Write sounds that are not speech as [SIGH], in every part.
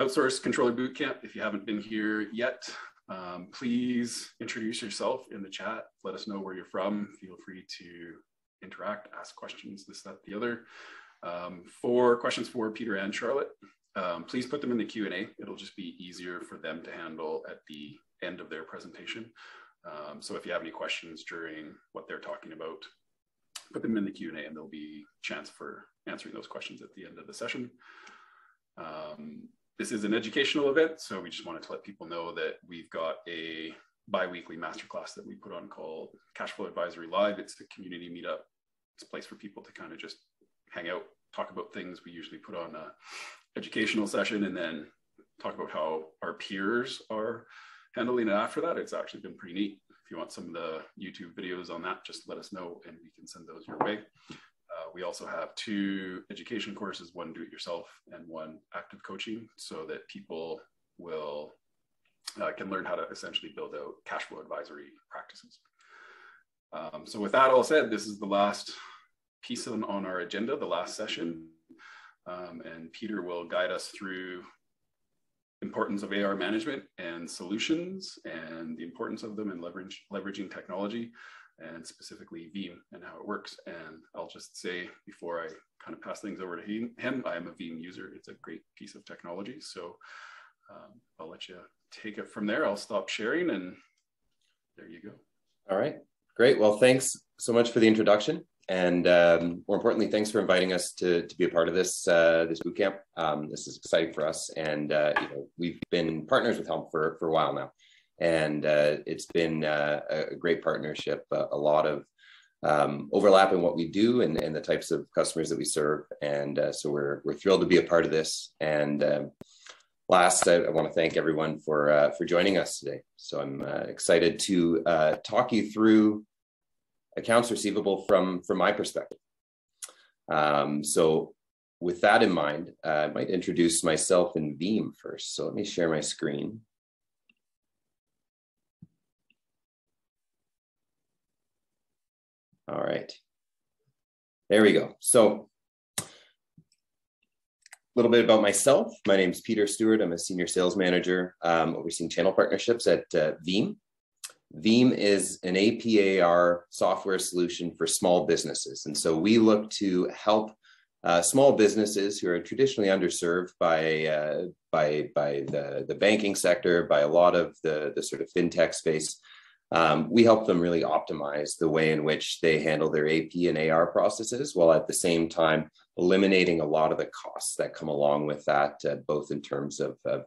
Outsource Controller Bootcamp. If you haven't been here yet, um, please introduce yourself in the chat. Let us know where you're from. Feel free to interact, ask questions, this, that, the other. Um, for questions for Peter and Charlotte, um, please put them in the Q&A. It'll just be easier for them to handle at the end of their presentation. Um, so if you have any questions during what they're talking about, put them in the Q&A and there'll be a chance for answering those questions at the end of the session. Um, this is an educational event, so we just wanted to let people know that we've got a bi-weekly masterclass that we put on called Cashflow Advisory Live. It's a community meetup. It's a place for people to kind of just hang out, talk about things. We usually put on a educational session and then talk about how our peers are handling it after that. It's actually been pretty neat. If you want some of the YouTube videos on that, just let us know and we can send those your way. Uh, we also have two education courses, one do it yourself and one active coaching, so that people will uh, can learn how to essentially build out cash flow advisory practices. Um, so with that all said, this is the last piece on, on our agenda, the last session. Um, and Peter will guide us through importance of AR management and solutions and the importance of them and leverage, leveraging technology and specifically Veem and how it works. And I'll just say before I kind of pass things over to him, I am a Veem user. It's a great piece of technology. So um, I'll let you take it from there. I'll stop sharing and there you go. All right, great. Well, thanks so much for the introduction. And um, more importantly, thanks for inviting us to, to be a part of this uh, this boot camp. Um, this is exciting for us, and uh, you know we've been partners with Helm for for a while now, and uh, it's been uh, a great partnership. a lot of um, overlap in what we do and, and the types of customers that we serve, and uh, so we're we're thrilled to be a part of this. And um, last, I, I want to thank everyone for uh, for joining us today. So I'm excited to talk you through accounts receivable from from my perspective. Um, so with that in mind, uh, I might introduce myself in Veem first. So let me share my screen. All right. There we go. So a little bit about myself. My name is Peter Stewart. I'm a senior sales manager um, overseeing channel partnerships at uh, Veem. Veem is an APAR software solution for small businesses. And so we look to help uh, small businesses who are traditionally underserved by, uh, by, by the, the banking sector, by a lot of the, the sort of fintech space. Um, we help them really optimize the way in which they handle their AP and AR processes while at the same time eliminating a lot of the costs that come along with that, uh, both in terms of, of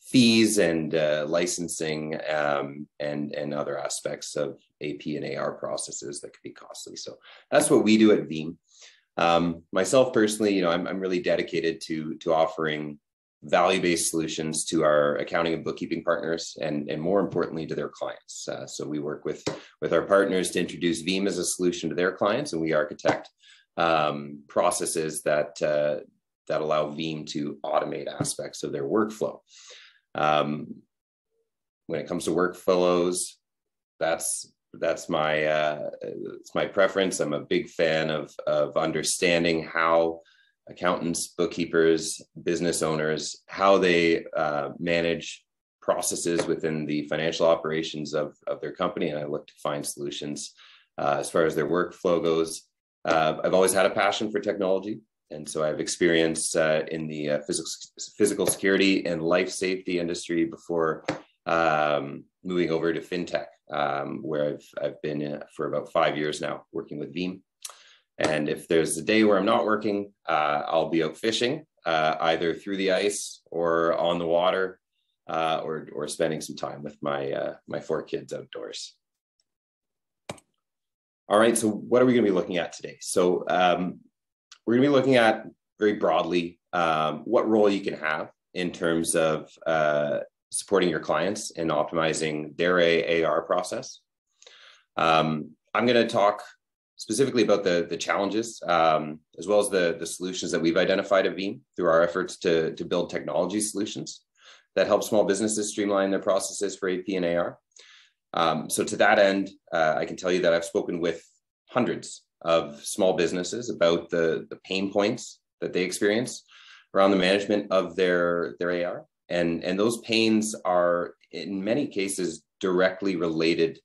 fees and uh, licensing um, and and other aspects of AP and AR processes that could be costly. So that's what we do at Veem. Um, myself personally, you know, I'm, I'm really dedicated to to offering value-based solutions to our accounting and bookkeeping partners, and and more importantly to their clients. Uh, so we work with with our partners to introduce Veem as a solution to their clients, and we architect um, processes that uh, that allow Veem to automate aspects of their workflow. Um, when it comes to workflows, that's that's my uh, it's my preference. I'm a big fan of of understanding how accountants, bookkeepers, business owners how they uh, manage processes within the financial operations of of their company, and I look to find solutions uh, as far as their workflow goes. Uh, I've always had a passion for technology and so I've experienced uh, in the uh, physical physical security and life safety industry before um, moving over to fintech, um, where I've I've been uh, for about five years now working with Veem. And if there's a day where I'm not working, uh, I'll be out fishing, uh, either through the ice or on the water, uh, or or spending some time with my my four kids outdoors. All right, so what are we going to be looking at today? So um, we're going to be looking at very broadly um, what role you can have in terms of uh, supporting your clients and optimizing their AR process. Um, I'm going to talk specifically about the, the challenges um, as well as the, the solutions that we've identified at Veem through our efforts to, to build technology solutions that help small businesses streamline their processes for AP and AR. Um, so to that end, uh, I can tell you that I've spoken with hundreds of small businesses about the, the pain points that they experience around the management of their their AR, and and those pains are in many cases directly related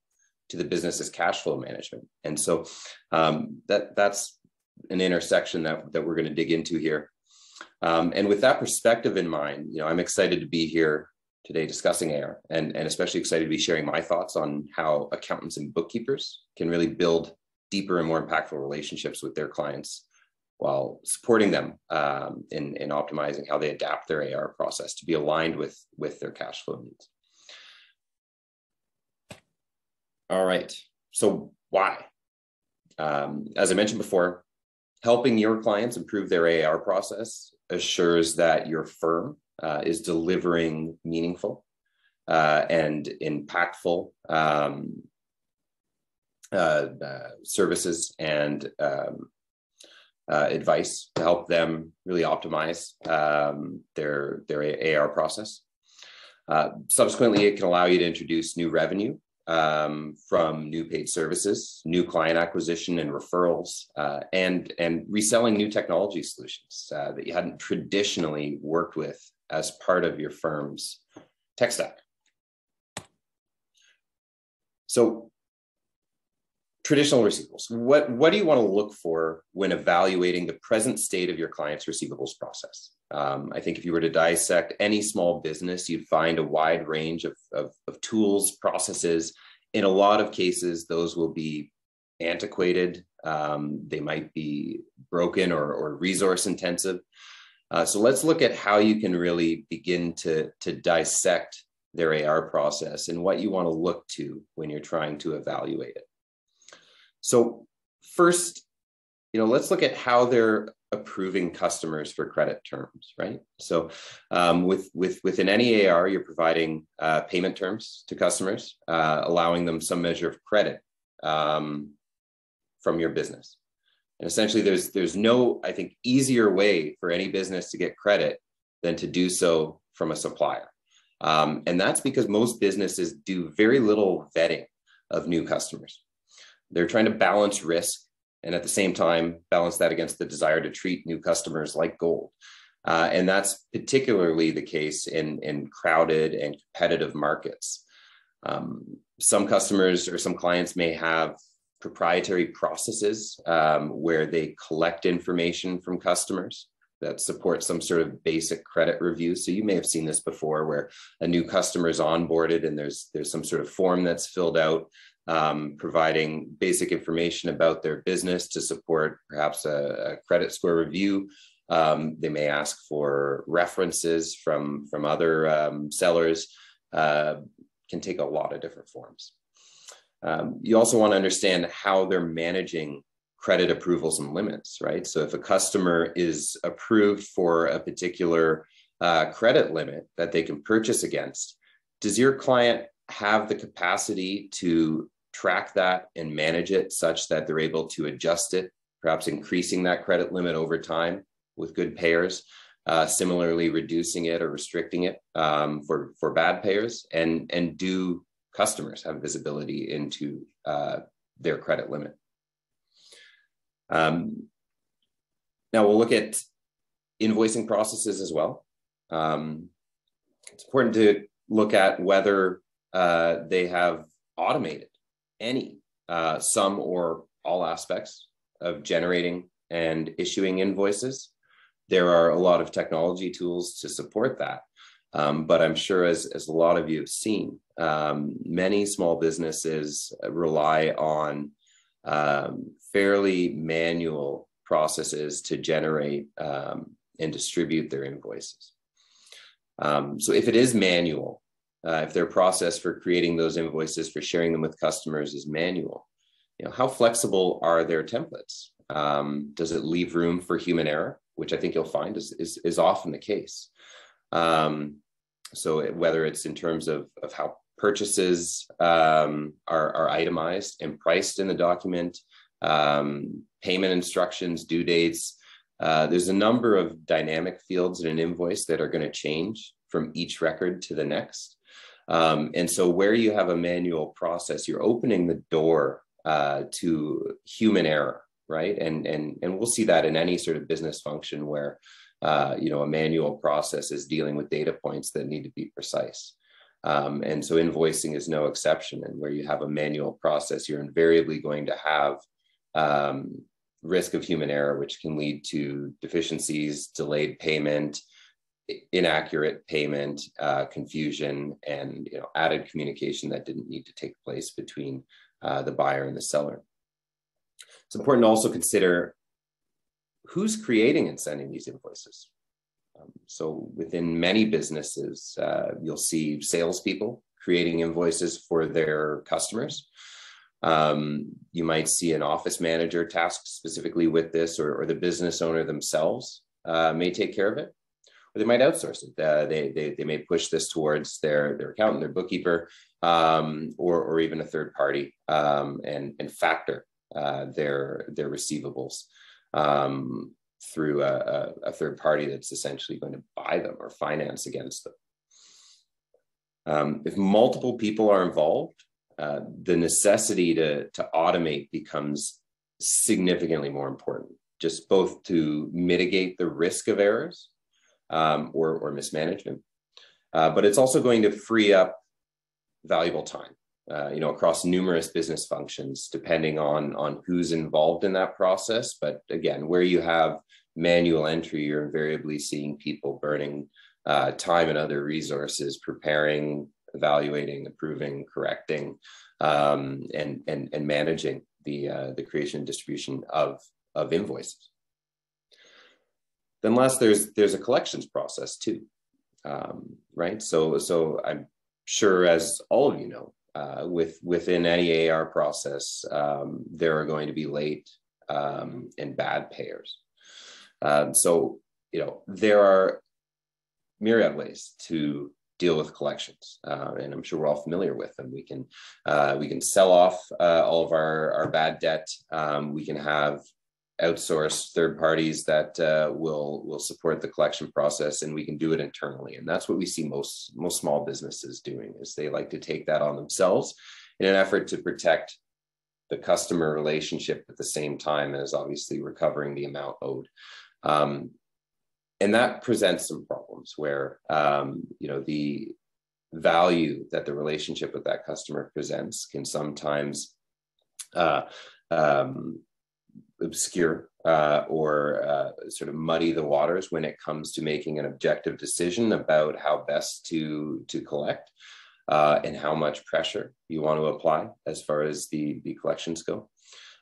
to the business's cash flow management. And so um, that that's an intersection that that we're going to dig into here. Um, and with that perspective in mind, you know, I'm excited to be here today discussing AR, and and especially excited to be sharing my thoughts on how accountants and bookkeepers can really build deeper and more impactful relationships with their clients while supporting them um, in, in optimizing how they adapt their AR process to be aligned with, with their cash flow needs. All right, so why? Um, as I mentioned before, helping your clients improve their AR process assures that your firm uh, is delivering meaningful uh, and impactful um, uh, uh services and um, uh, advice to help them really optimize um, their their AR process. Uh, subsequently, it can allow you to introduce new revenue um, from new paid services, new client acquisition and referrals, uh, and and reselling new technology solutions uh, that you hadn't traditionally worked with as part of your firm's tech stack. So traditional receivables. What, what do you want to look for when evaluating the present state of your client's receivables process? Um, I think if you were to dissect any small business, you'd find a wide range of, of, of tools, processes. In a lot of cases, those will be antiquated. Um, they might be broken or, or resource intensive. Uh, so let's look at how you can really begin to, to dissect their AR process and what you want to look to when you're trying to evaluate it. So first, you know, let's look at how they're approving customers for credit terms, right? So um, with with within any AR, you're providing uh, payment terms to customers, uh, allowing them some measure of credit um, from your business. And essentially, there's there's no, I think, easier way for any business to get credit than to do so from a supplier. Um, and that's because most businesses do very little vetting of new customers. They're trying to balance risk and at the same time balance that against the desire to treat new customers like gold. Uh, and that's particularly the case in, in crowded and competitive markets. Um, some customers or some clients may have proprietary processes um, where they collect information from customers that support some sort of basic credit review. So you may have seen this before where a new customer is onboarded and there's there's some sort of form that's filled out um, providing basic information about their business to support perhaps a, a credit score review. Um, they may ask for references from, from other um, sellers, uh, can take a lot of different forms. Um, you also want to understand how they're managing credit approvals and limits, right? So if a customer is approved for a particular uh, credit limit that they can purchase against, does your client have the capacity to track that and manage it such that they're able to adjust it, perhaps increasing that credit limit over time with good payers. Uh, similarly, reducing it or restricting it um, for for bad payers, and and do customers have visibility into uh, their credit limit? Um, now we'll look at invoicing processes as well. Um, it's important to look at whether uh, they have automated any, uh, some or all aspects of generating and issuing invoices. There are a lot of technology tools to support that. Um, but I'm sure, as, as a lot of you have seen, um, many small businesses rely on um, fairly manual processes to generate um, and distribute their invoices. Um, so if it is manual, uh, if their process for creating those invoices for sharing them with customers is manual you know how flexible are their templates? Um, does it leave room for human error which i think you'll find is, is, is often the case? Um, so whether it's in terms of, of how purchases um, are, are itemized and priced in the document um, payment instructions due dates uh, there's a number of dynamic fields in an invoice that are going to change from each record to the next um, and so, where you have a manual process, you're opening the door uh, to human error, right? And and and we'll see that in any sort of business function where uh, you know, a manual process is dealing with data points that need to be precise. Um, and so invoicing is no exception. And where you have a manual process, you're invariably going to have um, risk of human error, which can lead to deficiencies, delayed payment, inaccurate payment, uh, confusion, and you know, added communication that didn't need to take place between uh, the buyer and the seller. It's important to also consider who's creating and sending these invoices. Um, so within many businesses, uh, you'll see salespeople creating invoices for their customers. Um, you might see an office manager tasked specifically with this, or, or the business owner themselves uh, may take care of it, or they might outsource it. Uh, they, they, they may push this towards their, their accountant, their bookkeeper, um, or, or even a third party um, and, and factor uh, their, their receivables um, through a, a, a, third party that's essentially going to buy them or finance against them. Um, if multiple people are involved, uh, the necessity to, to automate becomes significantly more important, just both to mitigate the risk of errors um, or, or mismanagement, uh, but it's also going to free up valuable time uh, you know, across numerous business functions, depending on on who's involved in that process. But again, where you have manual entry, you're invariably seeing people burning uh, time and other resources, preparing, evaluating, approving, correcting, um, and and and managing the uh, the creation and distribution of of invoices. Then last, there's there's a collections process too, um, right? So so I'm sure, as all of you know, uh, with within any AR process, um, there are going to be late um, and bad payers. Um, so you know there are myriad ways to deal with collections, uh, and I'm sure we're all familiar with them. We can uh, we can sell off uh, all of our our bad debt. Um, we can have outsource third parties that uh, will will support the collection process and we can do it internally. And that's what we see most most small businesses doing is they like to take that on themselves in an effort to protect the customer relationship at the same time as obviously recovering the amount owed. Um, and that presents some problems where um, you know the value that the relationship with that customer presents can sometimes uh, um, obscure uh, or uh, sort of muddy the waters when it comes to making an objective decision about how best to to collect uh, and how much pressure you want to apply as far as the the collections go.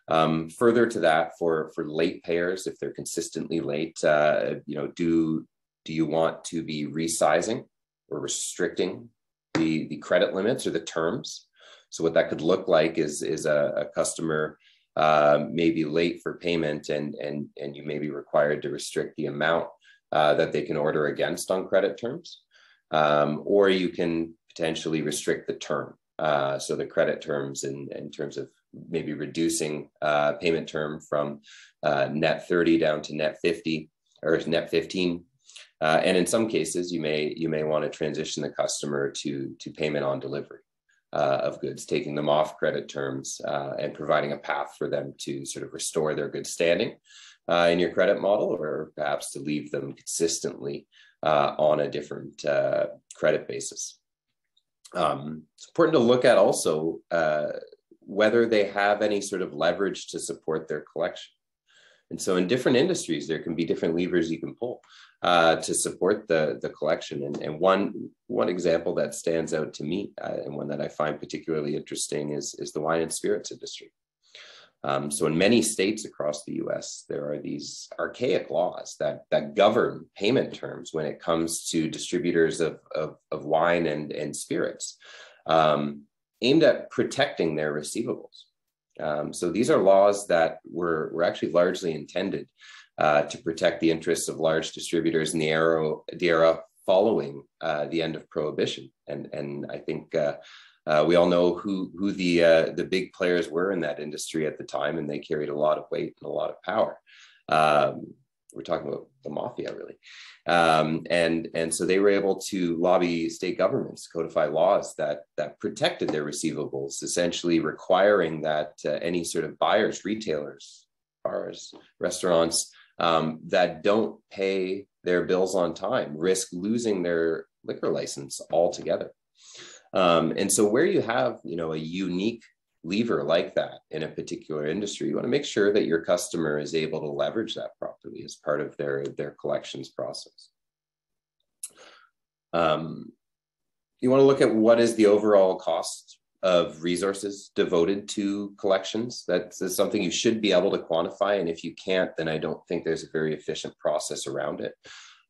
Um, further to that, for for late payers, if they're consistently late, uh, you know, do do you want to be resizing or restricting the the credit limits or the terms? So what that could look like is is a, a customer uh, may be late for payment and, and, and you may be required to restrict the amount uh, that they can order against on credit terms. Um, or you can potentially restrict the term. Uh, so the credit terms in, in terms of maybe reducing uh, payment term from uh, net 30 down to net 50 or net 15. Uh, and in some cases, you may you may want to transition the customer to to payment on delivery uh, of goods, taking them off credit terms uh, and providing a path for them to sort of restore their good standing uh, in your credit model, or perhaps to leave them consistently uh, on a different uh, credit basis. Um, it's important to look at also uh, whether they have any sort of leverage to support their collection. And so in different industries, there can be different levers you can pull uh, to support the, the collection. And, and one, one example that stands out to me uh, and one that I find particularly interesting is, is the wine and spirits industry. Um, so in many states across the US, there are these archaic laws that, that govern payment terms when it comes to distributors of, of, of wine and, and spirits, um, aimed at protecting their receivables. Um, so these are laws that were, were actually largely intended uh, to protect the interests of large distributors in the era, the era following uh, the end of prohibition. And, and I think uh, uh we all know who, who the, uh, the big players were in that industry at the time, and they carried a lot of weight and a lot of power. Um, we're talking about the mafia really um, and and so they were able to lobby state governments codify laws that that protected their receivables essentially requiring that uh, any sort of buyers retailers bars restaurants um, that don't pay their bills on time risk losing their liquor license altogether. Um, and so where you have, you know, a unique lever like that in a particular industry, you want to make sure that your customer is able to leverage that properly as part of their, their collections process. Um, you want to look at what is the overall cost of resources devoted to collections. That's, something you should be able to quantify. And if you can't, then I don't think there's a very efficient process around it.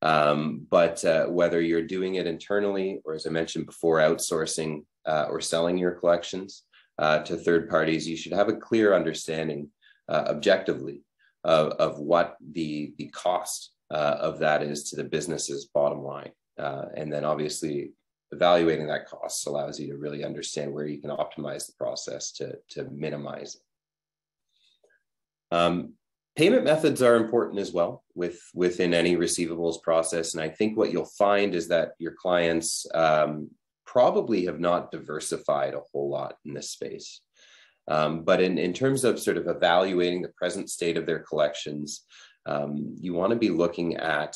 Um, but uh, whether you're doing it internally or, as I mentioned before, outsourcing uh, or selling your collections uh, to third parties, you should have a clear understanding uh, objectively of, of what the, the cost uh, of that is to the business's bottom line. Uh, and then obviously evaluating that cost allows you to really understand where you can optimize the process to, to minimize it. Um, payment methods are important as well with within any receivables process. And I think what you'll find is that your clients um, probably have not diversified a whole lot in this space. Um, but in, in terms of sort of evaluating the present state of their collections, um, you want to be looking at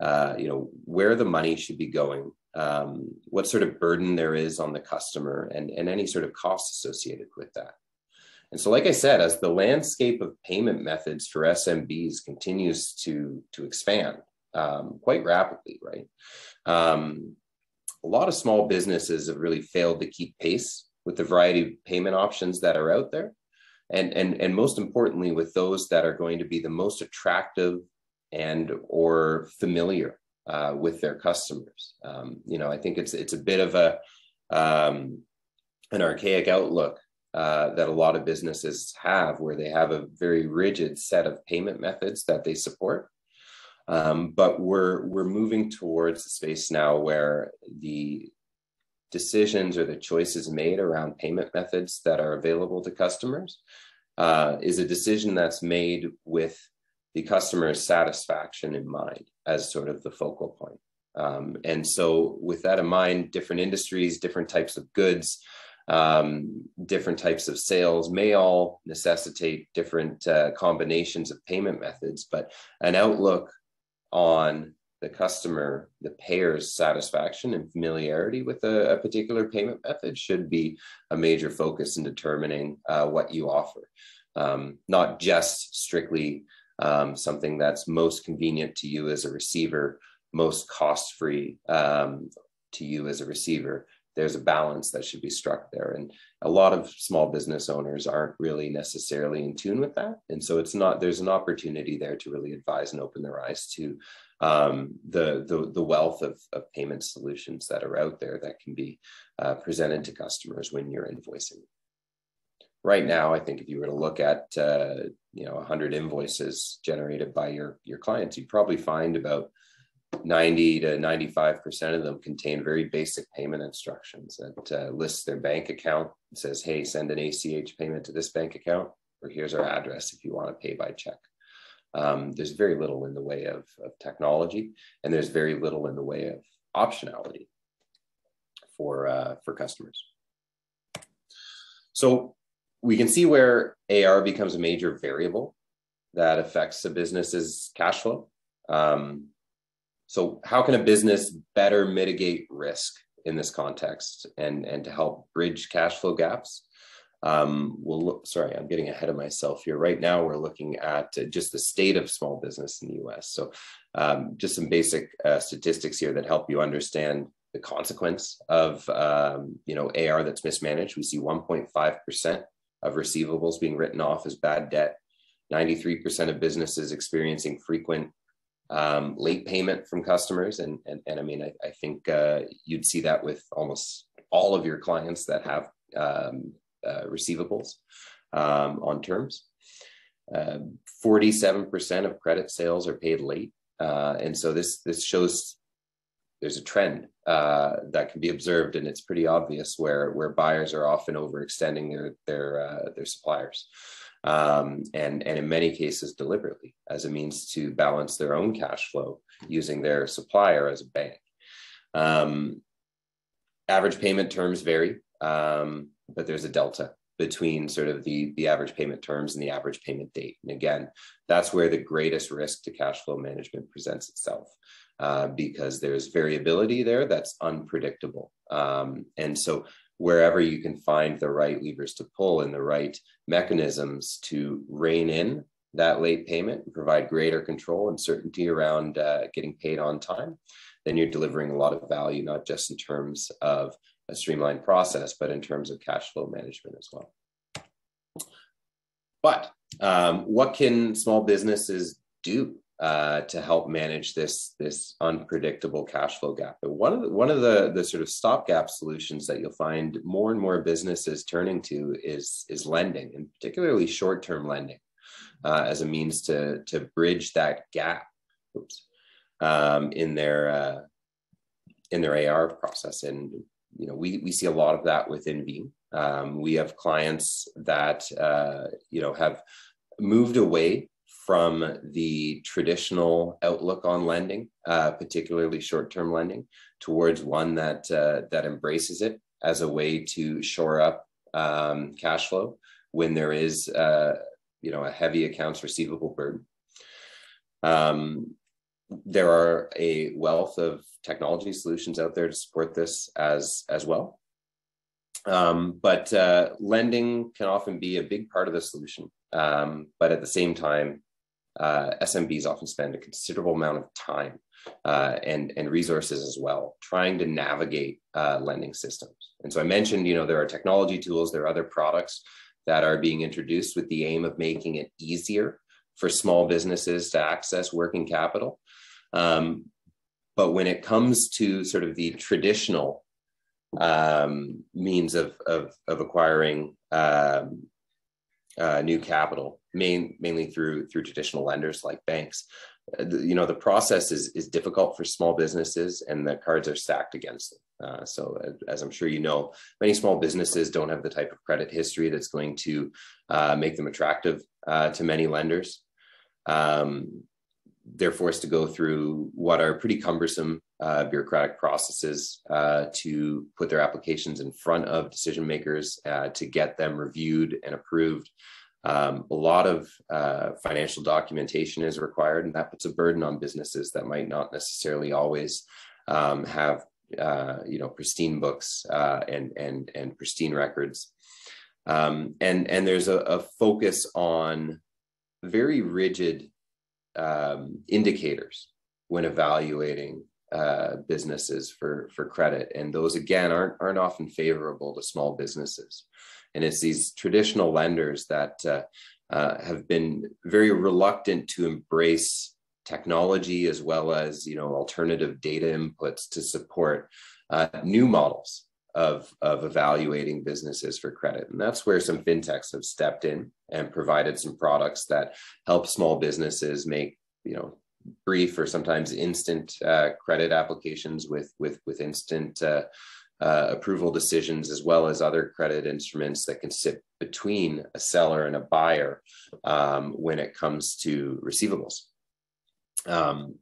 uh, you know where the money should be going um, what sort of burden there is on the customer and, and any sort of costs associated with that and so like i said as the landscape of payment methods for smbs continues to to expand um, quite rapidly right um, a lot of small businesses have really failed to keep pace with the variety of payment options that are out there and and and most importantly with those that are going to be the most attractive and or familiar uh, with their customers. Um, you know, I think it's it's a bit of a um, an archaic outlook uh, that a lot of businesses have, where they have a very rigid set of payment methods that they support. Um, but we're we're moving towards a space now where the decisions or the choices made around payment methods that are available to customers uh, is a decision that's made with the customer's satisfaction in mind as sort of the focal point. Um, and so, with that in mind, different industries, different types of goods, um, different types of sales may all necessitate different uh, combinations of payment methods, but an outlook on the customer, the payer's satisfaction and familiarity with a, a particular payment method should be a major focus in determining uh, what you offer. Um, not just strictly um, something that's most convenient to you as a receiver, most cost free um, to you as a receiver. There's a balance that should be struck there. And a lot of small business owners aren't really necessarily in tune with that. And so it's not, there's an opportunity there to really advise and open their eyes to um, the, the, the wealth of, of payment solutions that are out there that can be uh, presented to customers when you're invoicing right now, I think if you were to look at uh, you know 100 invoices generated by your your clients, you'd probably find about 90 to 95 percent of them contain very basic payment instructions that uh, lists their bank account. Says, "Hey, send an ACH payment to this bank account," or "Here's our address if you want to pay by check." Um, there's very little in the way of, of technology, and there's very little in the way of optionality for uh, for customers. So we can see where AR becomes a major variable that affects a business's cash flow. Um, so, how can a business better mitigate risk in this context and, and to help bridge cash flow gaps? Um, we'll look, sorry, I'm getting ahead of myself here. Right now, we're looking at just the state of small business in the US. So, um, just some basic uh, statistics here that help you understand the consequence of um, you know AR that's mismanaged. We see 1.5 percent of receivables being written off as bad debt, 93% of businesses experiencing frequent um, late payment from customers. And, and, and I mean, I, I think uh, you'd see that with almost all of your clients that have um, uh, receivables um, on terms. Uh, 47% of credit sales are paid late. Uh, and so this, this shows there's a trend uh, that can be observed, and it's pretty obvious where where buyers are often overextending their their uh, their suppliers, um, and and in many cases deliberately as a means to balance their own cash flow using their supplier as a bank. Um, average payment terms vary, um, but there's a delta between sort of the, the average payment terms and the average payment date. And again, that's where the greatest risk to cash flow management presents itself. Uh, because there's variability there that's unpredictable. Um, and so, wherever you can find the right levers to pull and the right mechanisms to rein in that late payment and provide greater control and certainty around uh, getting paid on time, then you're delivering a lot of value, not just in terms of a streamlined process, but in terms of cash flow management as well. But um, what can small businesses do uh, to help manage this this unpredictable cash flow gap. But one of the, one of the the sort of stopgap solutions that you'll find more and more businesses turning to is is lending, and particularly short term lending, uh, as a means to to bridge that gap. Oops, um, in their uh, in their AR process, and you know we we see a lot of that within Veem. Um, we have clients that uh, you know have moved away from the traditional outlook on lending, uh, particularly short-term lending, towards one that uh, that embraces it as a way to shore up um, cash flow when there is, uh, you know, a heavy accounts receivable burden. Um, there are a wealth of technology solutions out there to support this as as well. Um, but uh, lending can often be a big part of the solution. Um, but at the same time, uh, SMBs often spend a considerable amount of time uh, and and resources as well trying to navigate uh, lending systems. And so I mentioned, you know, there are technology tools, there are other products that are being introduced with the aim of making it easier for small businesses to access working capital. Um, but when it comes to sort of the traditional um, means of, of, of acquiring um, uh, new capital, main, mainly through through traditional lenders like banks. Uh, you know, the process is is difficult for small businesses, and the cards are stacked against them. Uh, so, as I'm sure you know, many small businesses don't have the type of credit history that's going to uh, make them attractive uh, to many lenders. Um, they're forced to go through what are pretty cumbersome uh, bureaucratic processes uh, to put their applications in front of decision makers uh, to get them reviewed and approved. Um, a lot of uh, financial documentation is required, and that puts a burden on businesses that might not necessarily always um, have, uh, you know, pristine books uh, and and and pristine records. Um, and and there's a, a focus on very rigid um, indicators when evaluating uh, businesses for for credit, and those again aren't aren't often favorable to small businesses. And it's these traditional lenders that uh, uh, have been very reluctant to embrace technology as well as you know alternative data inputs to support uh, new models of, of evaluating businesses for credit. And that's where some fintechs have stepped in and provided some products that help small businesses make, you know, brief or sometimes instant uh, credit applications with, with, with instant uh, uh, approval decisions, as well as other credit instruments that can sit between a seller and a buyer um, when it comes to receivables. Um,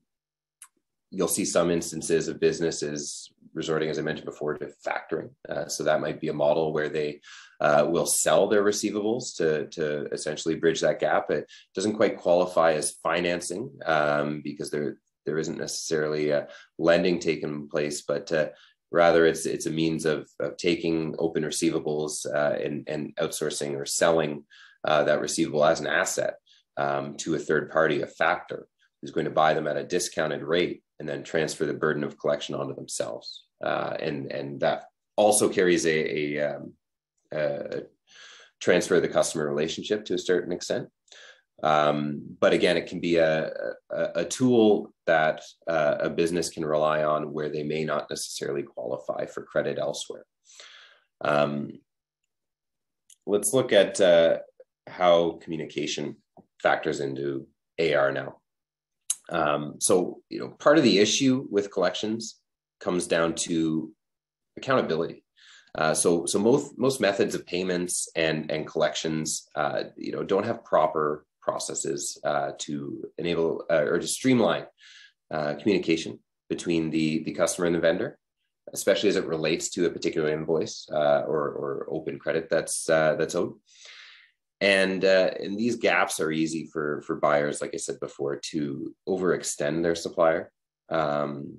you'll see some instances of businesses resorting, as I mentioned before, to factoring. Uh, so that might be a model where they uh, will sell their receivables to, to essentially bridge that gap. It doesn't quite qualify as financing um, because there there isn't necessarily a lending taking place, but uh, rather it's it's a means of, of taking open receivables uh, and, and outsourcing or selling uh, that receivable as an asset um, to a third party, a factor who's going to buy them at a discounted rate and then transfer the burden of collection onto themselves. Uh, and and that also carries a, a, um, a, transfer of the customer relationship to a certain extent. Um, but again, it can be a, a, a tool that uh, a business can rely on where they may not necessarily qualify for credit elsewhere. Um, let's look at uh, how communication factors into AR now. Um, so, you know, part of the issue with collections comes down to accountability. Uh, so, so most most methods of payments and and collections, uh, you know, don't have proper processes uh, to enable uh, or to streamline uh, communication between the the customer and the vendor. especially as it relates to a particular invoice uh, or, or open credit that's that's owed. And and these gaps are easy for for buyers, like I said before, to overextend their supplier. Um,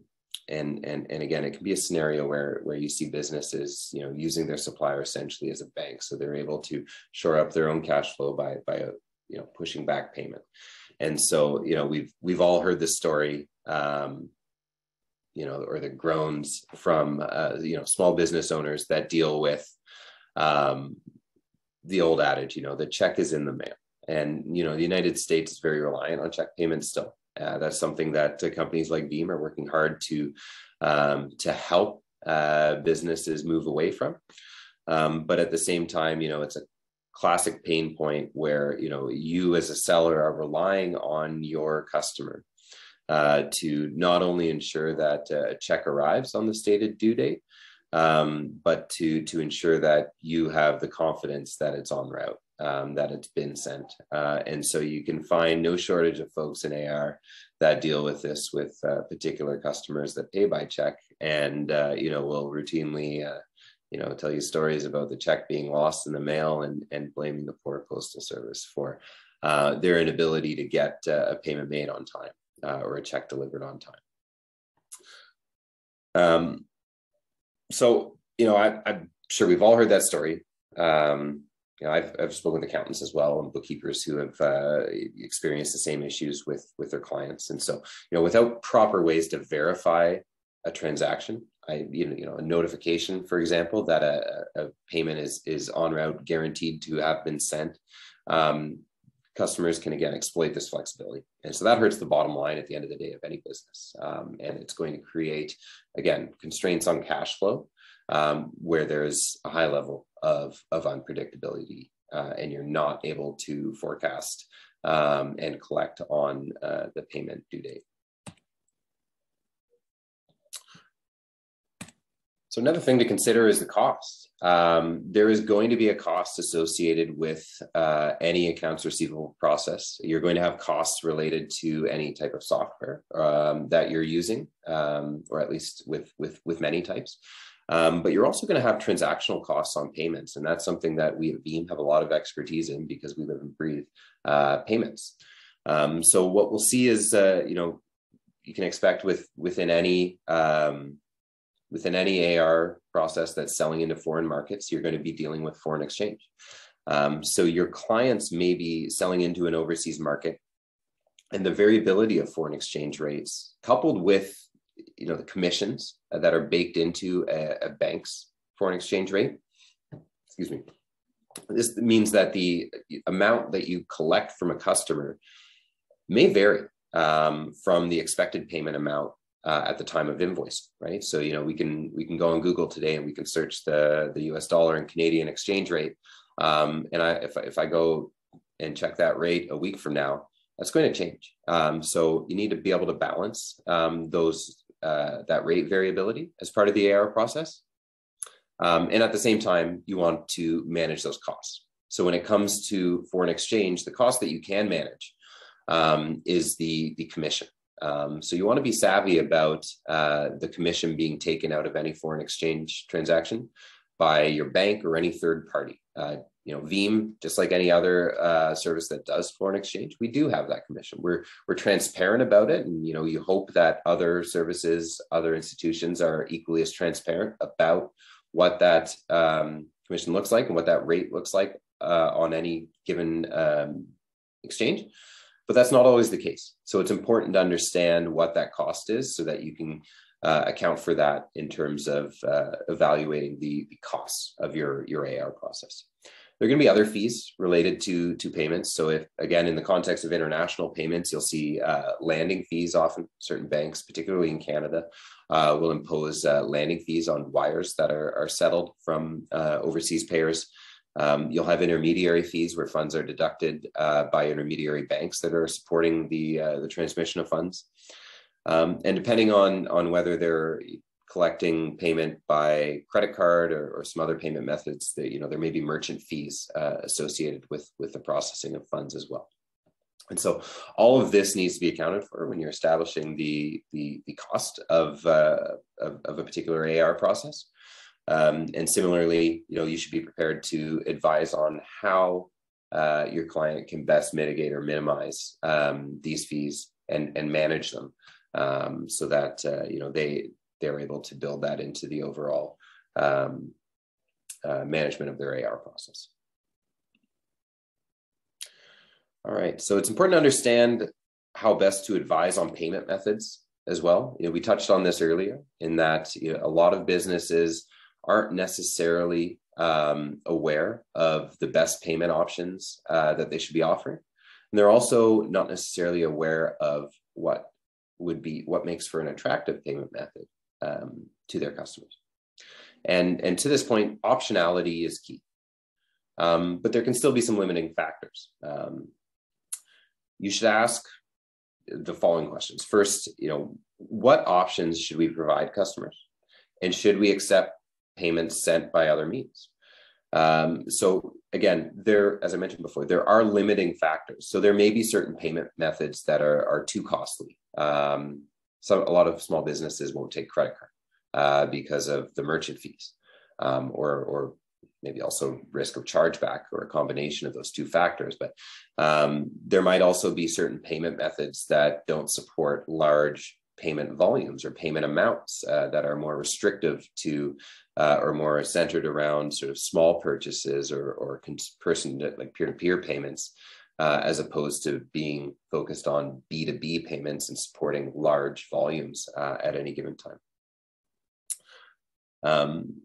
and and and again, it can be a scenario where where you see businesses, you know, using their supplier essentially as a bank, so they're able to shore up their own cash flow by by a, you know pushing back payment. And so you know we've we've all heard this story. Um, you know, or the groans from uh, you know small business owners that deal with um, the old adage, you know, the check is in the mail. And, you know, the United States is very reliant on check payments still. Uh, that's something that uh, companies like Veem are working hard to, um, to help uh, businesses move away from. Um, but at the same time, you know, it's a classic pain point where, you know, you as a seller are relying on your customer uh, to not only ensure that uh, a check arrives on the stated due date, um, but to to ensure that you have the confidence that it's on route, um, that it's been sent, uh, and so you can find no shortage of folks in AR that deal with this with uh, particular customers that pay by check, and uh, you know will routinely. Uh, you know, tell you stories about the check being lost in the mail and, and blaming the poor postal service for uh, their inability to get uh, a payment made on time or a check delivered on time. Um, so you know, I, am sure we've all heard that story. Um, you know, I've, I've spoken with accountants as well and bookkeepers who have uh, experienced the same issues with with their clients. And so, you know, without proper ways to verify a transaction, I you know, you know, a notification, for example, that a, a payment is is on route, guaranteed to have been sent. Um, customers can again exploit this flexibility. And so that hurts the bottom line at the end of the day of any business. Um, and it's going to create, again, constraints on cash flow um, where there's a high level of, of unpredictability uh, and you're not able to forecast um, and collect on uh, the payment due date. So another thing to consider is the cost. Um, there is going to be a cost associated with uh, any accounts receivable process. You're going to have costs related to any type of software um, that you're using, um, or at least with with with many types. Um, but you're also going to have transactional costs on payments, and that's something that we at Veem have a lot of expertise in because we live and breathe uh, payments. Um, so what we'll see is, uh, you know, you can expect with within any um, within any AR process that's selling into foreign markets, you're going to be dealing with foreign exchange. Um, so your clients may be selling into an overseas market, and the variability of foreign exchange rates, coupled with you know the commissions that are baked into a, a bank's foreign exchange rate. Excuse me. This means that the amount that you collect from a customer may vary um, from the expected payment amount uh, at the time of invoice, right? So you know we can we can go on Google today and we can search the the U.S. dollar and Canadian exchange rate, um, and I if if I go and check that rate a week from now, that's going to change. Um, so you need to be able to balance um, those uh, that rate variability as part of the AR process, um, and at the same time you want to manage those costs. So when it comes to foreign exchange, the cost that you can manage um, is the the commission. Um, so you want to be savvy about uh, the commission being taken out of any foreign exchange transaction by your bank or any third party. Uh, you know, Veem, just like any other uh, service that does foreign exchange, we do have that commission. We're we're transparent about it, and you know, you hope that other services, other institutions are equally as transparent about what that um, commission looks like and what that rate looks like uh, on any given um, exchange but that's not always the case. So it's important to understand what that cost is so that you can uh, account for that in terms of uh, evaluating the, the costs of your, your AR process. There are going to be other fees related to, to payments. So if, again, in the context of international payments, you'll see uh, landing fees often. Certain banks, particularly in Canada, uh, will impose uh, landing fees on wires that are, are settled from overseas payers. Um, you'll have intermediary fees where funds are deducted uh, by intermediary banks that are supporting the uh, the transmission of funds. Um, and depending on on whether they're collecting payment by credit card or, or some other payment methods, that you know there may be merchant fees uh, associated with with the processing of funds as well. And so all of this needs to be accounted for when you're establishing the, the, the cost of, uh, of, of, a particular AR process. Um, and similarly, you know, you should be prepared to advise on how uh, your client can best mitigate or minimize um, these fees and, and manage them um, so that, uh, you know, they, they're able to build that into the overall um, uh, management of their AR process. All right, so it's important to understand how best to advise on payment methods as well. You know, we touched on this earlier in that you know, a lot of businesses aren't necessarily um, aware of the best payment options uh, that they should be offering. And they're also not necessarily aware of what would be what makes for an attractive payment method um, to their customers. And, and to this point, optionality is key. Um, but there can still be some limiting factors. Um, you should ask the following questions. First, you know, what options should we provide customers? And should we accept payments sent by other means? Um, so again, there, as I mentioned before, there are limiting factors. So there may be certain payment methods that are, are too costly. Um, so a lot of small businesses won't take credit card uh, because of the merchant fees um, or, or maybe also risk of chargeback or a combination of those two factors. But um, there might also be certain payment methods that don't support large payment volumes or payment amounts uh, that are more restrictive to uh, or more centered around sort of small purchases or, or person like peer-to-peer payments uh, as opposed to being focused on B2B payments and supporting large volumes uh, at any given time. Um,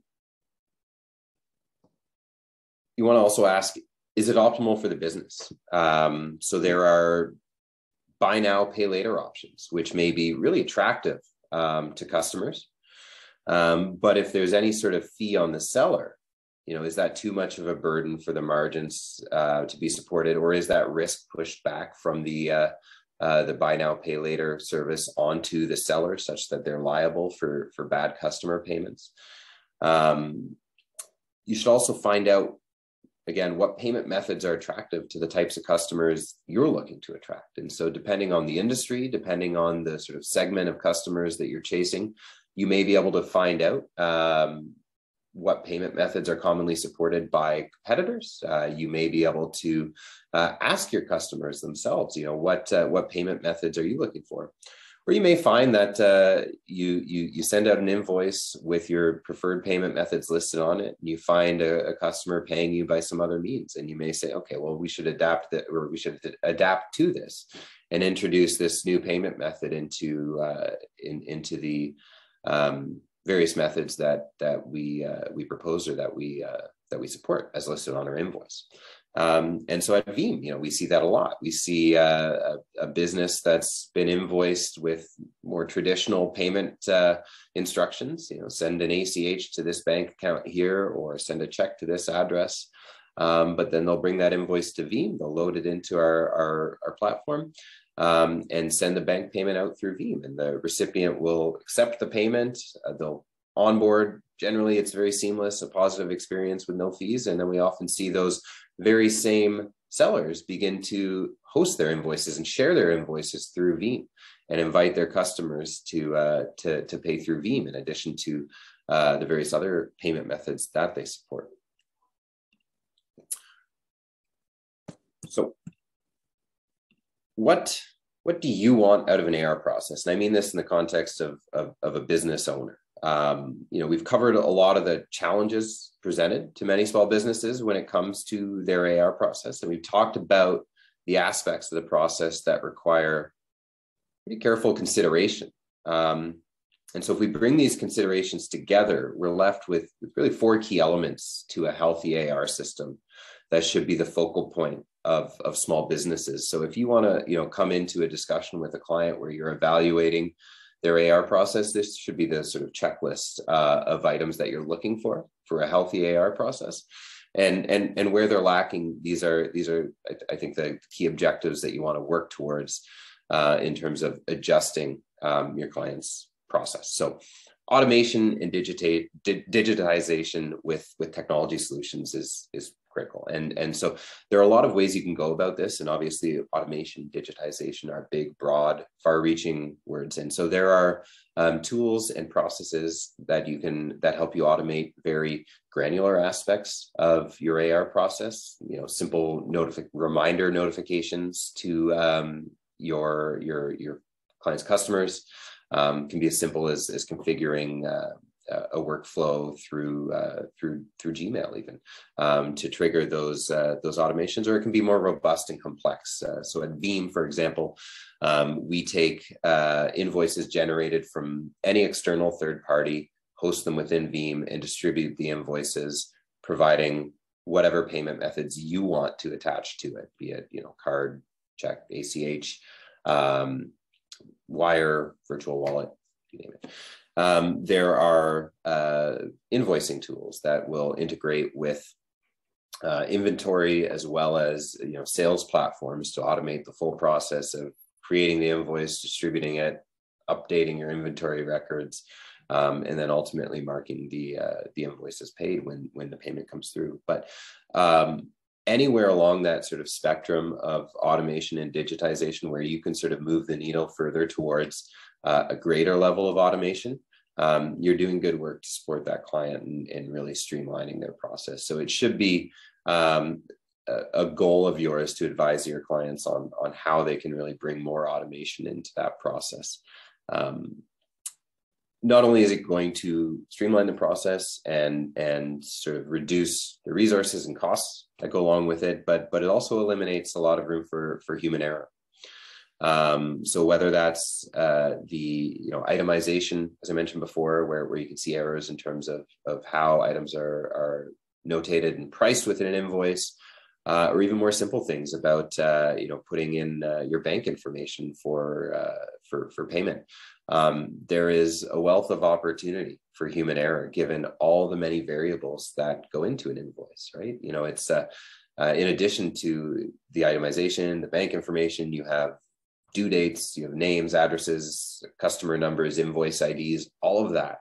you want to also ask, is it optimal for the business? Um, so there are buy now, pay later options, which may be really attractive um, to customers. Um, but if there's any sort of fee on the seller, you know, is that too much of a burden for the margins uh, to be supported, or is that risk pushed back from the uh, uh, the buy now, pay later service onto the seller, such that they're liable for for bad customer payments? Um, you should also find out again what payment methods are attractive to the types of customers you're looking to attract and so depending on the industry depending on the sort of segment of customers that you're chasing you may be able to find out um, what payment methods are commonly supported by competitors. Uh, you may be able to uh, ask your customers themselves you know what uh, what payment methods are you looking for? Or you may find that uh, you, you you send out an invoice with your preferred payment methods listed on it, and you find a, a, customer paying you by some other means, and you may say, okay, well, we should adapt that, or we should adapt to this, and introduce this new payment method into uh, in, into the um, various methods that that we uh, we propose or that we uh, that we support as listed on our invoice. Um, and so at Veem, you know, we see that a lot. We see uh, a, a, business that's been invoiced with more traditional payment uh, instructions. You know, send an ACH to this bank account here, or send a check to this address. Um, but then they'll bring that invoice to Veem. They'll load it into our our, our platform. Um, and send the bank payment out through Veem, and the recipient will accept the payment. Uh, they'll onboard. Generally, it's very seamless, a positive experience with no fees, and then we often see those very same sellers begin to host their invoices and share their invoices through Veem and invite their customers to uh, to, to pay through Veem in addition to uh, the various other payment methods that they support. So, what what do you want out of an AR process? And I mean this in the context of, of, of a business owner. Um, you know, we've covered a lot of the challenges presented to many small businesses when it comes to their AR process, and we've talked about the aspects of the process that require pretty careful consideration. Um, and so, if we bring these considerations together, we're left with really four key elements to a healthy AR system that should be the focal point of, of small businesses. So, if you want to, you know, come into a discussion with a client where you're evaluating their AR process, this should be the sort of checklist uh, of items that you're looking for for a healthy AR process. And, and, and where they're lacking, these are, these are I, I think, the key objectives that you want to work towards uh, in terms of adjusting um, your client's process. So automation and digitate, di- digitization with, with technology solutions is, is critical. And, and so there are a lot of ways you can go about this. And obviously, automation, digitization are big, broad, far reaching words. And so there are um, tools and processes that you can that help you automate very granular aspects of your AR process. You know, simple notific reminder notifications to um, your your your clients' customers um, can be as simple as as configuring. Uh, a workflow through uh, through through Gmail even um, to trigger those uh, those automations, or it can be more robust and complex. Uh, so at Veem, for example, um, we take uh, invoices generated from any external third party, host them within Veem, and distribute the invoices, providing whatever payment methods you want to attach to it, be it you know card, check, ACH, um, wire, virtual wallet, you name it. Um, there are uh, invoicing tools that will integrate with uh, inventory as well as you know sales platforms to automate the full process of creating the invoice, distributing it, updating your inventory records, um, and then ultimately marking the uh, the invoices paid when when the payment comes through. But um, anywhere along that sort of spectrum of automation and digitization, where you can sort of move the needle further towards uh, a greater level of automation, um, you're doing good work to support that client and, and really streamlining their process. So it should be um, a, goal of yours to advise your clients on, on how they can really bring more automation into that process. Um, not only is it going to streamline the process and and sort of reduce the resources and costs that go along with it, but but it also eliminates a lot of room for for human error. Um, so whether that's uh, the you know itemization, as I mentioned before, where, where you can see errors in terms of, of how items are, are notated and priced within an invoice, uh, or even more simple things about uh, you know putting in uh, your bank information for uh, for for payment. Um, there is a wealth of opportunity for human error given all the many variables that go into an invoice, right? You know, it's uh, uh, in addition to the itemization, the bank information, you have due dates, you have names, addresses, customer numbers, invoice IDs, all of that,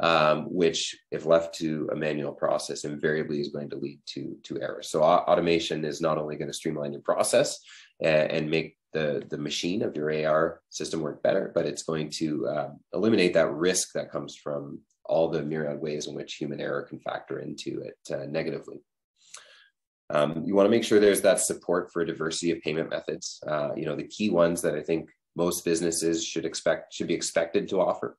um, which if left to a manual process, invariably is going to lead to, to errors. So automation is not only going to streamline your process and, and, make the, the machine of your AR system work better, but it's going to um, eliminate that risk that comes from all the myriad ways in which human error can factor into it uh, negatively. Um, you want to make sure there's that support for diversity of payment methods. Uh, you know, the key ones that I think most businesses should expect should be expected to offer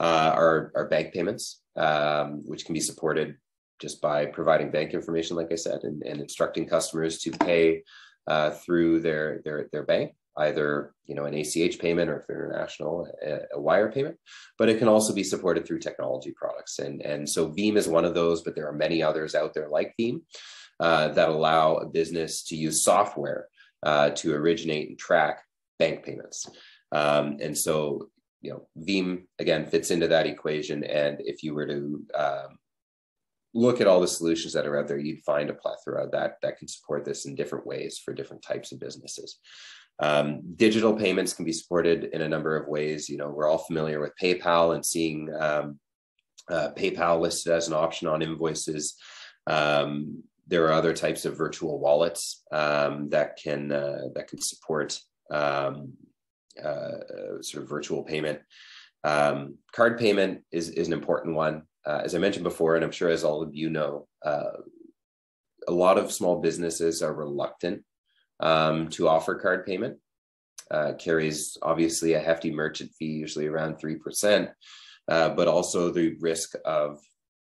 uh, are, are bank payments, um, which can be supported just by providing bank information, like I said, and, and instructing customers to pay uh, through their, their their bank, either you know an ACH payment or if they're international, a, a, wire payment. But it can also be supported through technology products, and and so Veem is one of those, but there are many others out there like Veem uh, that allow a business to use software uh, to originate and track bank payments. Um, and so, you know, Veem again fits into that equation. And if you were to um, look at all the solutions that are out there, you'd find a plethora that that can support this in different ways for different types of businesses. Um, digital payments can be supported in a number of ways. You know, we're all familiar with PayPal and seeing um, uh, PayPal listed as an option on invoices. Um, there are other types of virtual wallets um, that can uh, that can support um, uh, sort of virtual payment. Um, card payment is is an important one, uh, as I mentioned before, and I'm sure as all of you know, uh, a lot of small businesses are reluctant um, to offer card payment. Uh, carries obviously a hefty merchant fee, usually around three percent, uh, but also the risk of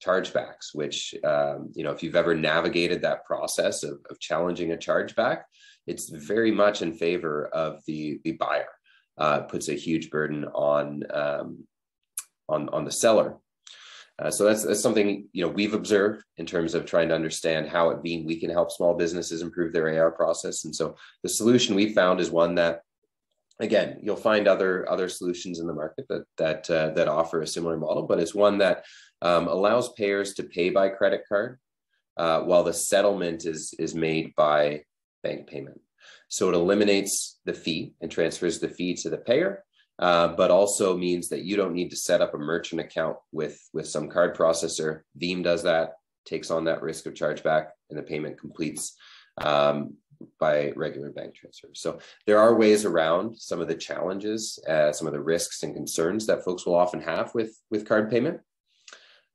chargebacks, which, um, you know, if you've ever navigated that process of, of, challenging a chargeback, it's very much in favor of the, the buyer. Uh, puts a huge burden on, um, on, on the seller. Uh, so that's, that's something you know we've observed in terms of trying to understand how at Veem we can help small businesses improve their AR process. And so the solution we found is one that again you'll find other other solutions in the market that that uh, that offer a similar model but it's one that um, allows payers to pay by credit card uh, while the settlement is is made by bank payment so it eliminates the fee and transfers the fee to the payer uh, but also means that you don't need to set up a merchant account with with some card processor veem does that takes on that risk of chargeback, and the payment completes um, by regular bank transfer. So there are ways around some of the challenges, uh, some of the risks and concerns that folks will often have with with card payment.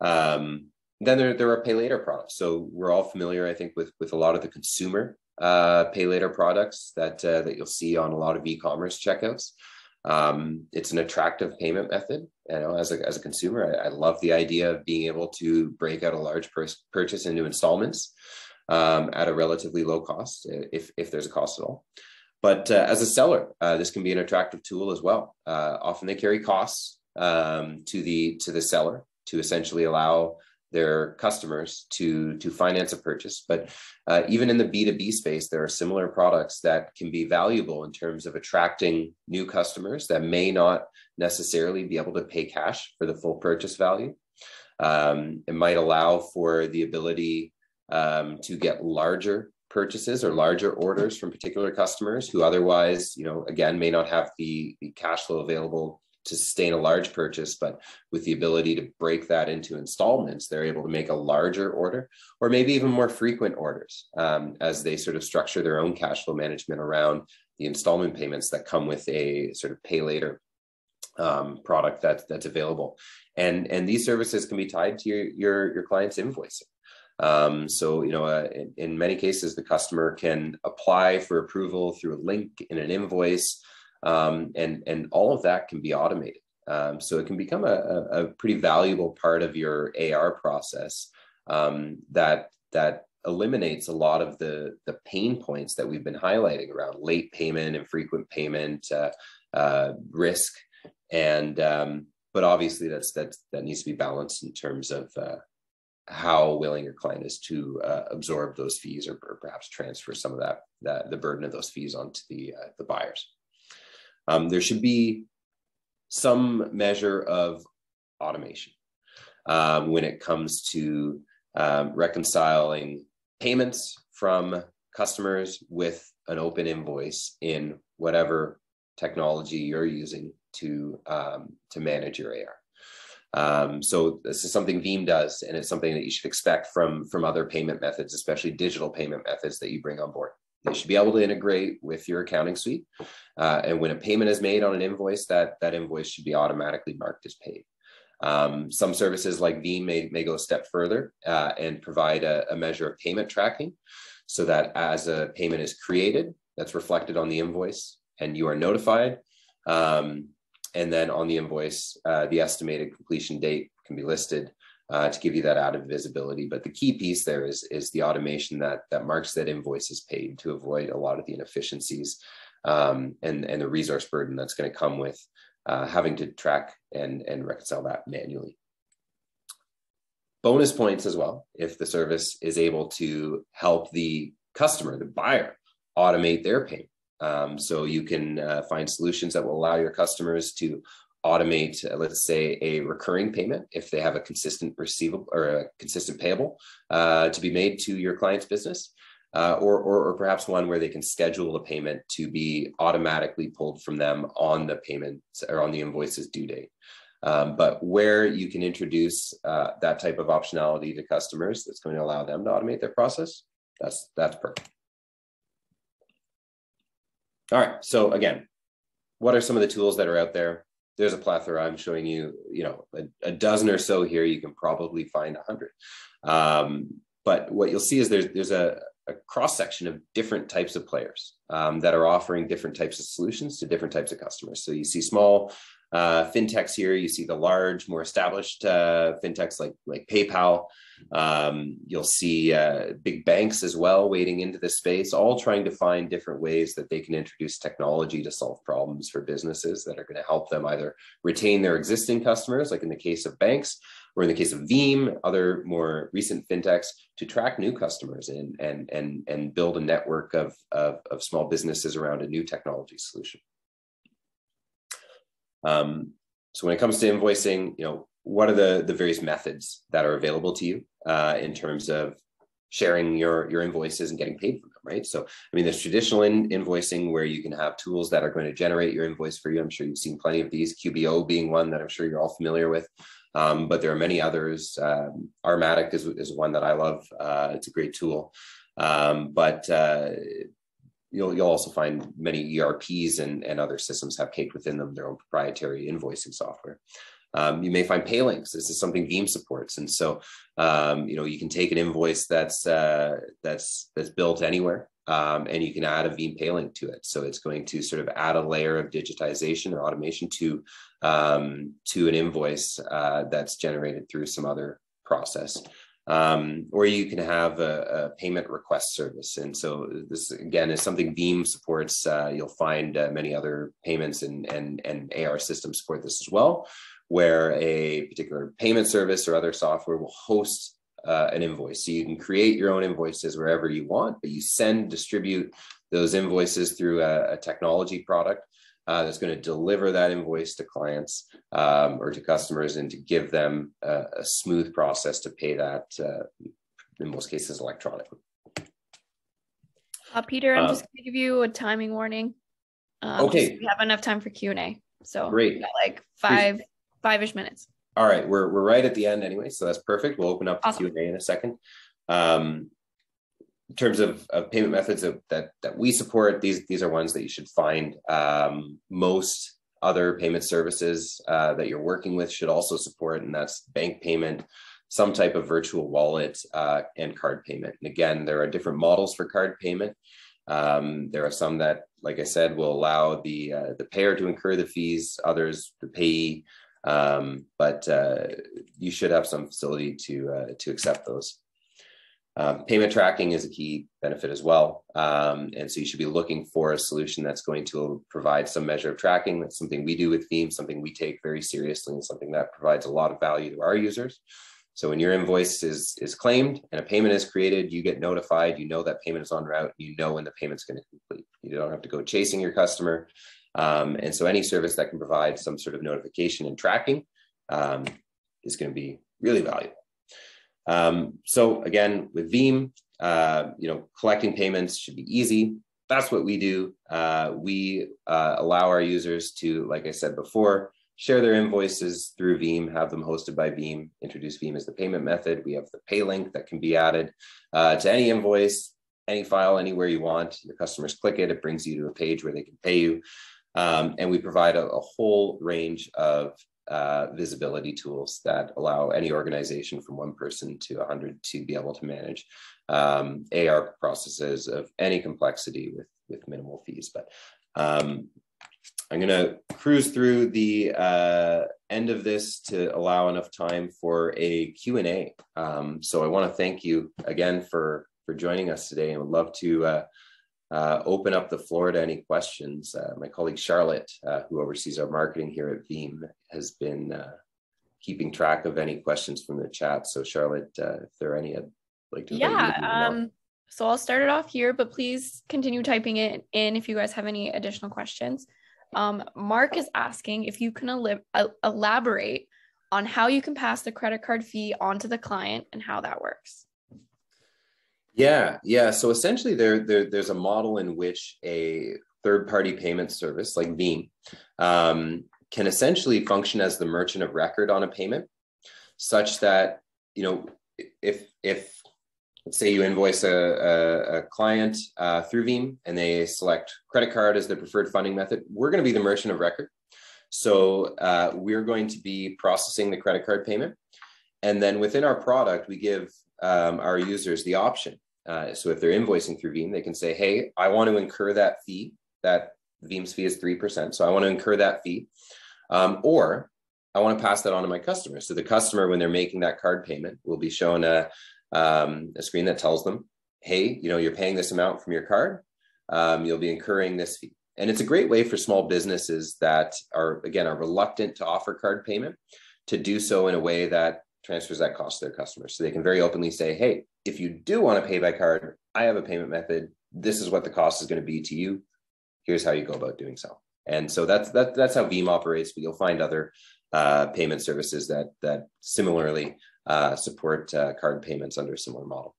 Um, then there, there are pay later products. So we're all familiar, I think, with with a lot of the consumer uh, pay later products that uh, that you'll see on a lot of e-commerce checkouts. Um, it's an attractive payment method. You know, as a, as a consumer, I, I love the idea of being able to break out a large pur- purchase into installments um, at a relatively low cost, if, if there's a cost at all. But uh, as a seller, uh, this can be an attractive tool as well. Uh, often they carry costs um, to the to the seller to essentially allow their customers to to finance a purchase. But uh, even in the b2b space there are similar products that can be valuable in terms of attracting new customers that may not necessarily be able to pay cash for the full purchase value. Um, it might allow for the ability um, to get larger purchases or larger orders from particular customers who otherwise you know again may not have the, the cash flow available to sustain a large purchase, but with the ability to break that into installments, they're able to make a larger order or maybe even more frequent orders um, as they sort of structure their own cash flow management around the installment payments that come with a sort of pay later um, product that, that's available. And, and these services can be tied to your, your, your client's invoicing. Um, so, you know, uh, in, in, many cases, the customer can apply for approval through a link in an invoice um, and and all of that can be automated. Um, so it can become a, a, pretty valuable part of your AR process um, that that eliminates a lot of the the pain points that we've been highlighting around late payment and frequent payment uh, uh, risk and um, but obviously that's that that needs to be balanced in terms of uh, how willing your client is to uh, absorb those fees or, or, perhaps transfer some of that, that the burden of those fees onto the uh, the buyers. Um, there should be some measure of automation um, when it comes to um, reconciling payments from customers with an open invoice in whatever technology you're using to um, to manage your AR. Um, so this is something Veem does, and it's something that you should expect from from other payment methods, especially digital payment methods that you bring on board. They should be able to integrate with your accounting suite. Uh, and when a payment is made on an invoice, that, that invoice should be automatically marked as paid. Um, some services like Veem may, may go a step further uh, and provide a, a, measure of payment tracking so that as a payment is created, that's reflected on the invoice and you are notified. Um, and then on the invoice, uh, the estimated completion date can be listed uh, to give you that added visibility. But the key piece there is, is the automation that, that marks that invoice is paid to avoid a lot of the inefficiencies um, and, and the resource burden that's going to come with uh, having to track and, and reconcile that manually. Bonus points as well if the service is able to help the customer, the buyer, automate their payment. Um, so you can uh, find solutions that will allow your customers to automate, uh, let's say, a recurring payment if they have a consistent receivable or a consistent payable uh, to be made to your client's business. Uh, or, or, or, perhaps one where they can schedule a payment to be automatically pulled from them on the payment or on the invoice's due date. Um, but where you can introduce uh, that type of optionality to customers that's going to allow them to automate their process, that's that's perfect. All right. So again, what are some of the tools that are out there? There's a plethora. I'm showing you, you know, a, a dozen or so here. You can probably find a hundred. Um, but what you'll see is there's there's a, a cross section of different types of players um, that are offering different types of solutions to different types of customers. So you see small uh, fintechs here. You see the large, more established uh, fintechs like like PayPal. Um, you'll see uh, big banks as well wading into this space, all trying to find different ways that they can introduce technology to solve problems for businesses that are going to help them either retain their existing customers, like in the case of banks, or in the case of Veem, other more recent fintechs, to track new customers and and and and build a network of, of, of small businesses around a new technology solution. Um, so when it comes to invoicing, you know, what are the, the various methods that are available to you uh, in terms of sharing your, your invoices and getting paid for them, right? So, I mean, there's traditional in, invoicing where you can have tools that are going to generate your invoice for you. I'm sure you've seen plenty of these, QBO being one that I'm sure you're all familiar with. Um, but there are many others. Um, Armatic is, is one that I love. Uh, it's a great tool. Um, but uh, you'll, you'll also find many ERPs and, and other systems have caked within them their own proprietary invoicing software. Um, you may find Paylinks. This is something Veem supports, and so um, you know you can take an invoice that's uh, that's that's built anywhere, um, and you can add a Veem Paylink to it. So it's going to sort of add a layer of digitization or automation to um, to an invoice uh, that's generated through some other process. Um, or you can have a, a, payment request service. And so this again is something Veem supports. Uh, you'll find uh, many other payments and, and, and AR systems support this as well where a particular payment service or other software will host uh, an invoice. So you can create your own invoices wherever you want, but you send, distribute those invoices through a, a technology product uh, that's going to deliver that invoice to clients um, or to customers and to give them a, a smooth process to pay that, uh, in most cases, electronically. Uh, Peter, I'm just going to give you a timing warning. Um, okay. we have enough time for Q and A. So great. like five five-ish minutes. All right, we're we're right at the end anyway, so that's perfect. We'll open up the awesome. Q and A in a second. Um, in terms of, of payment methods of, that that we support, these these are ones that you should find. Um, most other payment services uh, that you're working with should also support, and that's bank payment, some type of virtual wallet, uh, and card payment. And again, there are different models for card payment. Um, there are some that, like I said, will allow the uh, the payer to incur the fees. Others, the payee um, but uh, you should have some facility to uh, to accept those. Um, payment tracking is a key benefit as well, um, and so you should be looking for a solution that's going to provide some measure of tracking. That's something we do with Veem, something we take very seriously, and something that provides a lot of value to our users. So when your invoice is is claimed and a payment is created, you get notified. You know that payment is on route. You know when the payment's going to complete. You don't have to go chasing your customer. Um, and so any service that can provide some sort of notification and tracking um, is going to be really valuable. Um, so again, with Veem, uh, you know, collecting payments should be easy. That's what we do. Uh, we uh, allow our users to, like I said before, share their invoices through Veem, have them hosted by Veem, introduce Veem as the payment method. We have the pay link that can be added uh, to any invoice, any file, anywhere you want. Your customers click it, it brings you to a page where they can pay you. Um, and we provide a, a whole range of uh, visibility tools that allow any organization from one person to 100 to be able to manage um, AR processes of any complexity with, with minimal fees. But um, I'm going to cruise through the uh, end of this to allow enough time for a Q&A. Um, so I want to thank you again for, for joining us today and would love to uh, uh, open up the floor to any questions. Uh, my colleague Charlotte, uh, who oversees our marketing here at Veem, has been uh, keeping track of any questions from the chat. So, Charlotte, uh, if there are any, I'd like to. Yeah. Um, so I'll start it off here, but please continue typing it in if you guys have any additional questions. Um, Mark is asking if you can el- elaborate on how you can pass the credit card fee onto the client and how that works. Yeah, yeah. So essentially, there, there there's a model in which a third-party payment service like Veem um, can essentially function as the merchant of record on a payment, such that you know if if let's say you invoice a, a, a client uh, through Veem and they select credit card as their preferred funding method, we're going to be the merchant of record. So uh, we're going to be processing the credit card payment. And then within our product, we give um, our users the option uh, so if they're invoicing through Veem, they can say, hey, I want to incur that fee. That Veem's fee is 3%. So I want to incur that fee. Um, or I want to pass that on to my customer. So the customer, when they're making that card payment, will be shown a, um, a screen that tells them, hey, you know, you're paying this amount from your card. Um, you'll be incurring this fee. And it's a great way for small businesses that are, again, are reluctant to offer card payment to do so in a way that transfers that cost to their customers. So they can very openly say, hey, if you do want to pay by card, I have a payment method. This is what the cost is going to be to you. Here's how you go about doing so. And so that's that, that's how Veem operates. But you'll find other uh, payment services that that similarly uh, support uh, card payments under a similar model.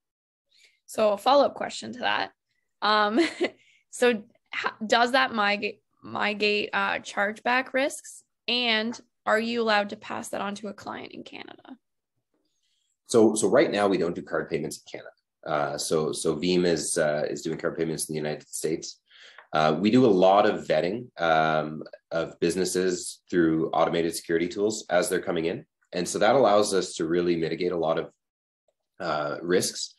So a follow up question to that. Um, [LAUGHS] so does that migrate migrate uh, chargeback risks? And are you allowed to pass that on to a client in Canada? So, so right now we don't do card payments in Canada. Uh, so, so Veem is uh, is doing card payments in the United States. Uh, we do a lot of vetting um, of businesses through automated security tools as they're coming in, and so that allows us to really mitigate a lot of uh, risks.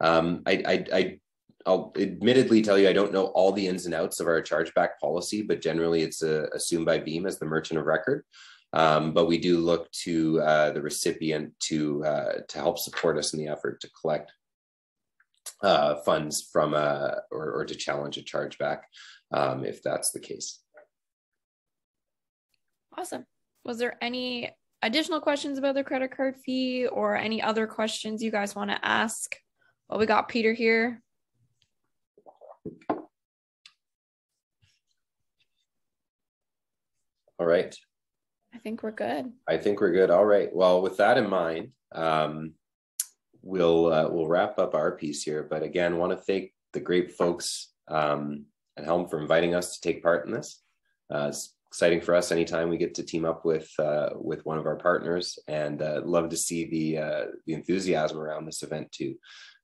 Um, I, I, I I'll admittedly tell you I don't know all the ins and outs of our chargeback policy, but generally it's uh, assumed by Veem as the merchant of record. Um, but we do look to uh, the recipient to uh, to help support us in the effort to collect uh, funds from a uh, or, or, to challenge a chargeback um, if that's the case. Awesome. Was there any additional questions about the credit card fee or any other questions you guys want to ask? Well, we got Peter here. All right. I think we're good. I think we're good. All right. Well, with that in mind, um, we'll uh, we'll wrap up our piece here. But again, want to thank the great folks um, at Helm for inviting us to take part in this. Uh, it's exciting for us anytime we get to team up with uh, with one of our partners, and uh, love to see the uh, the enthusiasm around this event too.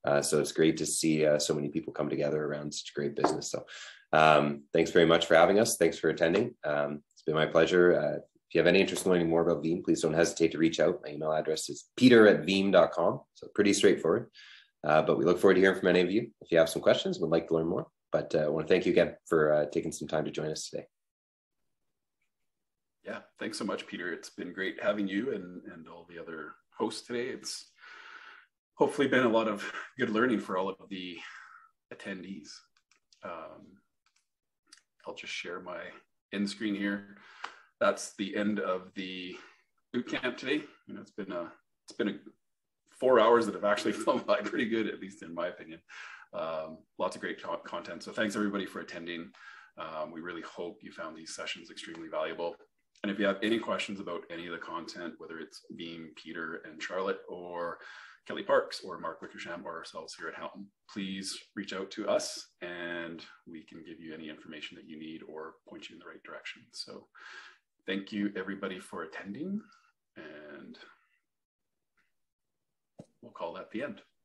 Uh, so it's great to see so many people come together around such great business. So um, thanks very much for having us. Thanks for attending. Um, it's been my pleasure if you have any interest in learning more about Veem, please don't hesitate to reach out. My email address is peter at veem.com. So pretty straightforward. Uh, but we look forward to hearing from any of you if you have some questions would like to learn more. But uh, I want to thank you again for uh, taking some time to join us today. Yeah, thanks so much, Peter. It's been great having you and, and all the other hosts today. It's hopefully been a lot of good learning for all of the attendees. Um, I'll just share my end screen here that's the end of the boot camp today. You know, it's been a it's been a four hours that have actually [LAUGHS] flown by pretty good, at least in my opinion. Um, lots of great content. So thanks everybody for attending. Um, we really hope you found these sessions extremely valuable. And if you have any questions about any of the content, whether it's Veem, Peter, and Charlotte, or Kelly Parks, or Mark Wickersham, or ourselves here at Helm, please reach out to us and we can give you any information that you need or point you in the right direction. So thank you everybody for attending and we'll call that the end.